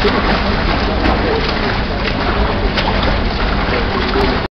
Спасибо.